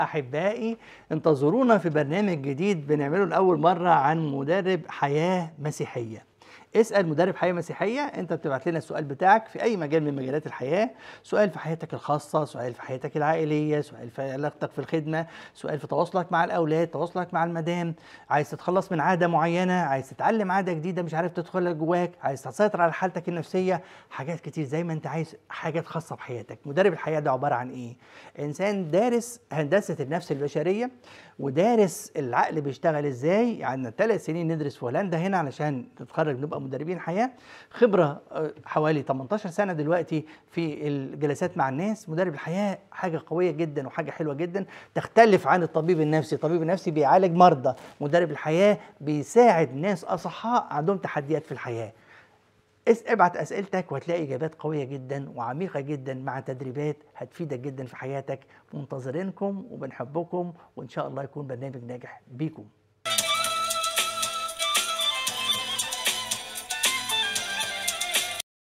أحبائي انتظرونا في برنامج جديد بنعمله لأول مرة عن مدرب حياة مسيحية. اسأل مدرب حياة مسيحية أنت بتبعت لنا السؤال بتاعك في أي مجال من مجالات الحياة. سؤال في حياتك الخاصة سؤال في حياتك العائلية سؤال في علاقتك في الخدمة سؤال في تواصلك مع الأولاد تواصلك مع المدام. عايز تتخلص من عادة معينة عايز تتعلم عادة جديدة مش عارف تدخلها جواك عايز تسيطر على حالتك النفسية. حاجات كتير زي ما أنت عايز حاجات خاصة بحياتك. مدرب الحياة ده عبارة عن إيه؟ إنسان دارس هندسة النفس البشرية ودارس العقل بيشتغل إزاي؟ يعني ثلاث سنين ندرس في هولندا هنا علشان نتخرج نبقى مدربين حياة خبرة آه، حوالي 18 سنة دلوقتي في الجلسات مع الناس. مدرب الحياة حاجة قوية جدا وحاجة حلوة جدا تختلف عن الطبيب النفسي. الطبيب النفسي بيعالج مرضى. مدرب الحياة بيساعد ناس أصحاء عندهم تحديات في الحياة. ابعت أسئلتك وهتلاقي إجابات قوية جدا وعميقة جدا مع تدريبات هتفيدك جدا في حياتك. منتظرينكم وبنحبكم وإن شاء الله يكون برنامج ناجح بيكم.